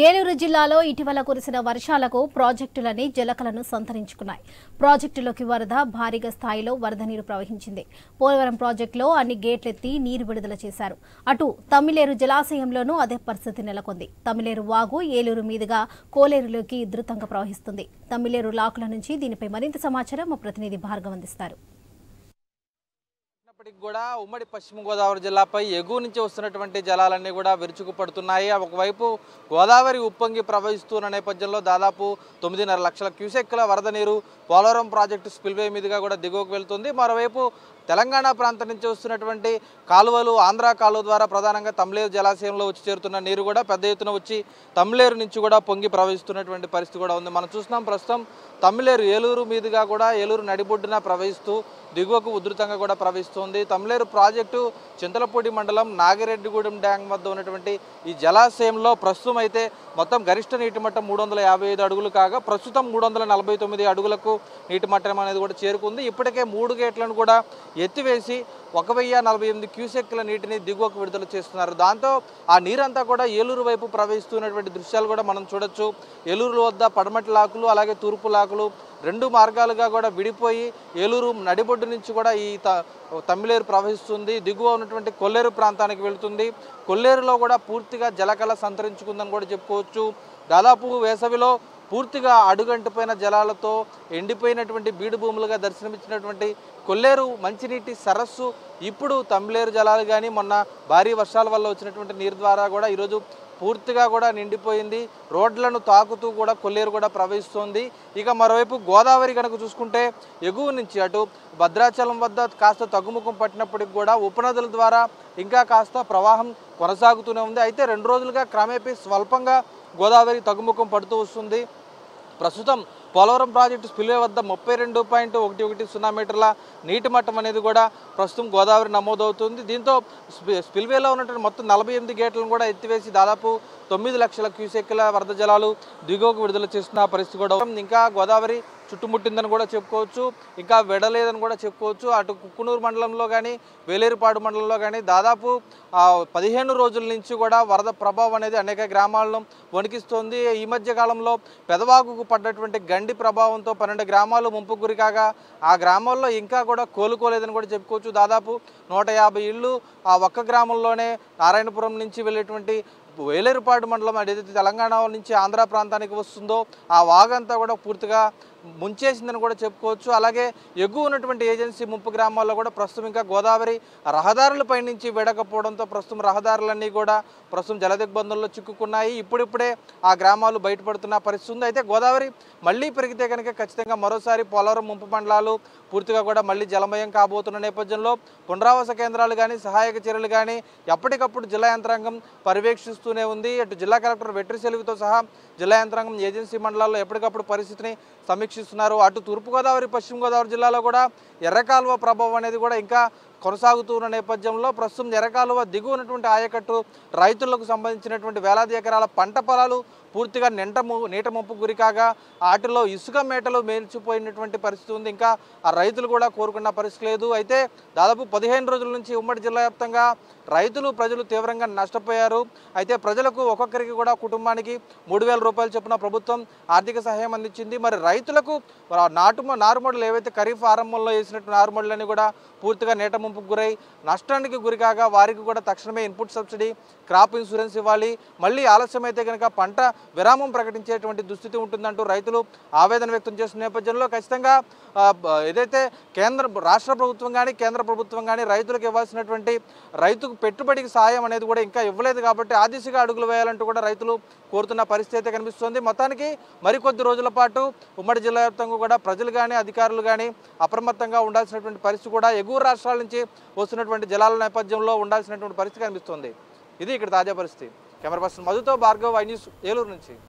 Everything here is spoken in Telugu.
ఏలూరు జిల్లాలో ఇటీవల కురిసిన వర్షాలకు ప్రాజెక్టులన్నీ జలకలను సంతరించుకున్నాయి. ప్రాజెక్టులోకి వరద భారీగా స్థాయిలో వరద నీరు ప్రవహించింది. పోలవరం ప్రాజెక్టులో అన్ని గేట్లెత్తి నీరు విడుదల చేశారు. అటు తమిళేరు జలాశయంలోనూ అదే పరిస్థితి నెలకొంది. తమిళేరు వాగు ఏలూరు మీదుగా కోలేరులోకి ఉధృతంగా ప్రవహిస్తుంది. తమిళేరు లాకుల నుంచి దీనిపై మరింత సమాచారం మా ప్రతినిధి భార్గవ్ అందిస్తారు. ఉన్నప్పటికీ కూడా ఉమ్మడి పశ్చిమ గోదావరి జిల్లాపై ఎగువ నుంచి వస్తున్నటువంటి జలాలన్నీ కూడా విరుచుకు పడుతున్నాయి ఒకవైపు గోదావరి ఉప్పొంగి ప్రవహిస్తున్న నేపథ్యంలో దాదాపు తొమ్మిదిన్నర లక్షల క్యూసెక్కుల వరద నీరు పోలవరం ప్రాజెక్టు స్పిల్వే మీదుగా కూడా దిగువకు వెళ్తుంది. మరోవైపు తెలంగాణ ప్రాంతం నుంచి వస్తున్నటువంటి కాలువలు ఆంధ్ర కాలువ ద్వారా ప్రధానంగా తమిళేరు జలాశయంలో వచ్చి చేరుతున్న నీరు కూడా పెద్ద ఎత్తున వచ్చి తమిళేరు నుంచి కూడా పొంగి ప్రవహిస్తున్నటువంటి పరిస్థితి కూడా ఉంది. మనం చూస్తున్నాం ప్రస్తుతం తమిళేరు ఏలూరు మీదుగా కూడా ఏలూరు నడిబొడ్డున ప్రవహిస్తూ దిగువకు ఉధృతంగా కూడా ప్రవహిస్తుంది. తమిళేరు ప్రాజెక్టు చింతలపూడి మండలం నాగిరెడ్డిగూడెం డ్యాం వద్ద ఉన్నటువంటి ఈ జలాశయంలో ప్రస్తుతం అయితే మొత్తం గరిష్ట నీటి మట్టం మూడు వందల యాభై ఐదు అడుగులు కాగా ప్రస్తుతం మూడు వందల నలభై తొమ్మిది అడుగులకు నీటి మట్టం అనేది కూడా చేరుకుంది. ఇప్పటికే మూడు గేట్లను కూడా ఎత్తివేసి ఒక వెయ్యి నలభై ఎనిమిది క్యూసెక్ల నీటిని దిగువకు విడుదల చేస్తున్నారు. దాంతో ఆ నీరంతా కూడా ఏలూరు వైపు ప్రవహిస్తున్నటువంటి దృశ్యాలు కూడా మనం చూడొచ్చు. ఏలూరు వద్ద పడమటి లాకులు అలాగే తూర్పు లాకులు రెండు మార్గాలుగా కూడా విడిపోయి ఏలూరు నడిబొడ్డు నుంచి కూడా ఈ త తమిళేరు ప్రవహిస్తుంది. దిగువ ఉన్నటువంటి కొల్లేరు ప్రాంతానికి వెళుతుంది. కొల్లేరులో కూడా పూర్తిగా జలకళ సంతరించుకుందని కూడా చెప్పుకోవచ్చు. దాదాపు వేసవిలో పూర్తిగా అడుగంటిపోయిన జలాలతో ఎండిపోయినటువంటి బీడు భూములుగా దర్శనమిచ్చినటువంటి కొల్లేరు మంచినీటి సరస్సు ఇప్పుడు తమిళేరు జలాలు కానీ మొన్న భారీ వర్షాల వల్ల వచ్చినటువంటి నీరు ద్వారా కూడా ఈరోజు పూర్తిగా కూడా నిండిపోయింది. రోడ్లను తాకుతూ కూడా కొల్లేరు కూడా ప్రవహిస్తోంది. ఇక మరోవైపు గోదావరి కనుక చూసుకుంటే ఎగువ నుంచి అటు భద్రాచలం వద్ద కాస్త తగ్గుముఖం పట్టినప్పటికి కూడా ఉపనదుల ద్వారా ఇంకా కాస్త ప్రవాహం కొనసాగుతూనే ఉంది. అయితే రెండు రోజులుగా క్రమేపీ స్వల్పంగా గోదావరి తగ్గుముఖం పడుతూ వస్తుంది. ప్రస్తుతం పోలవరం ప్రాజెక్టు స్పిల్వే వద్ద ముప్పై రెండు పాయింట్ ఒకటి ఒకటి సున్నా మీటర్ల నీటి మట్టం అనేది కూడా ప్రస్తుతం గోదావరి నమోదవుతుంది. దీంతో స్పి- స్పిల్వేలో ఉన్నటువంటి మొత్తం నలభై ఎనిమిది గేట్లను కూడా ఎత్తివేసి దాదాపు తొమ్మిది లక్షల క్యూసెక్ల వరద జలాలు దిగువకు విడుదల చేస్తున్న పరిస్థితి కూడా ఉంది. ఇంకా గోదావరి చుట్టుముట్టిందని కూడా చెప్పుకోవచ్చు. ఇంకా వెడలేదని కూడా చెప్పుకోవచ్చు. అటు కుక్కునూరు మండలంలో కానీ వేలేరుపాడు మండలంలో కానీ దాదాపు పదిహేను రోజుల నుంచి కూడా వరద ప్రభావం అనేది అనేక గ్రామాలను వణికిస్తోంది. ఈ మధ్య కాలంలో పెదవాగుకు పడ్డటువంటి గండి ప్రభావంతో పన్నెండు గ్రామాలు ముంపు గురి కాగా ఆ గ్రామాల్లో ఇంకా కూడా కోలుకోలేదని కూడా చెప్పుకోవచ్చు. దాదాపు నూట యాభై ఇళ్ళు ఆ ఒక్క గ్రామంలోనే నారాయణపురం నుంచి వెళ్ళేటువంటి వేలేరుపాడు మండలం ఏదైతే తెలంగాణ నుంచి ఆంధ్ర ప్రాంతానికి వస్తుందో ఆ వాగంతా కూడా పూర్తిగా ముంచేసిందని కూడా చెప్పుకోవచ్చు. అలాగే ఎగువ ఉన్నటువంటి ఏజెన్సీ ముంపు గ్రామాల్లో కూడా ప్రస్తుతం ఇంకా గోదావరి రహదారులపై నుంచి విడకపోవడంతో ప్రస్తుతం రహదారులన్నీ కూడా ప్రస్తుతం జలదిగ్బంధంలో చిక్కుకున్నాయి. ఇప్పుడిప్పుడే ఆ గ్రామాలు బయటపడుతున్న పరిస్థితి ఉంది. అయితే గోదావరి మళ్ళీ పెరిగితే కనుక ఖచ్చితంగా మరోసారి పోలవరం ముంపు మండలాలు పూర్తిగా కూడా మళ్ళీ జలమయం కాబోతున్న నేపథ్యంలో పునరావాస కేంద్రాలు కానీ సహాయక చర్యలు కానీ ఎప్పటికప్పుడు జిల్లా యంత్రాంగం పర్యవేక్షిస్తూనే ఉంది. అటు జిల్లా కలెక్టర్ వెట్రి సెలవుతో సహా జిల్లా యంత్రాంగం ఏజెన్సీ మండలాల్లో ఎప్పటికప్పుడు పరిస్థితిని సమీక్ష సమీక్షిస్తున్నారు అటు తూర్పుగోదావరి పశ్చిమ గోదావరి జిల్లాలో కూడా ఎర్రకాలువ ప్రభావం అనేది కూడా ఇంకా కొనసాగుతున్న నేపథ్యంలో ప్రస్తుతం ఎరకాలువ దిగువ ఉన్నటువంటి ఆయకట్టు రైతులకు సంబంధించినటువంటి వేలాది ఎకరాల పంట పొలాలు పూర్తిగా నింట ము- నీట ముంపు గురికాగా వాటిలో ఇసుక మేటలు మేల్చిపోయినటువంటి పరిస్థితి ఉంది. ఇంకా ఆ రైతులు కూడా కోరుకున్న పరిస్థితి లేదు. అయితే దాదాపు పదిహేను రోజుల నుంచి ఉమ్మడి జిల్లా వ్యాప్తంగా రైతులు ప్రజలు తీవ్రంగా నష్టపోయారు. అయితే ప్రజలకు ఒక్కొక్కరికి కూడా కుటుంబానికి మూడు వేల రూపాయలు చొప్పున ప్రభుత్వం ఆర్థిక సహాయం అందించింది. మరి రైతులకు నాటు నారుమడులు ఏవైతే ఖరీఫ్ ఆరంభంలో వేసినట్టు నారుమడులన్నీ కూడా పూర్తిగా నీట ముంపుకు గురై నష్టానికి గురికాగా వారికి కూడా తక్షణమే ఇన్పుట్ సబ్సిడీ క్రాప్ ఇన్సూరెన్స్ ఇవ్వాలి. మళ్ళీ ఆలస్యం అయితే కనుక పంట విరామం ప్రకటించేటువంటి దుస్థితి ఉంటుందంటూ రైతులు ఆవేదన వ్యక్తం చేస్తున్న నేపథ్యంలో ఖచ్చితంగా ఏదైతే కేంద్ర రాష్ట్ర ప్రభుత్వం కానీ కేంద్ర ప్రభుత్వం కానీ రైతులకు ఇవ్వాల్సినటువంటి రైతుకు పెట్టుబడికి సాయం అనేది కూడా ఇంకా ఇవ్వలేదు కాబట్టి ఆ దిశగా అడుగులు వేయాలంటూ కూడా రైతులు కోరుతున్న పరిస్థితి అయితే కనిపిస్తుంది. మొత్తానికి మరికొద్ది రోజుల పాటు ఉమ్మడి జిల్లా వ్యాప్తంగా కూడా ప్రజలు కానీ అధికారులు కానీ అప్రమత్తంగా ఉండాల్సినటువంటి పరిస్థితి కూడా ఎగువ రాష్ట్రాల నుంచి వస్తున్నటువంటి జలాల నేపథ్యంలో ఉండాల్సినటువంటి పరిస్థితి కనిపిస్తుంది. ఇది ఇక్కడ తాజా పరిస్థితి. కెమెరా పర్సన్ మధుతో భార్గవ్ ఐ న్యూస్ ఏలూరు నుంచి.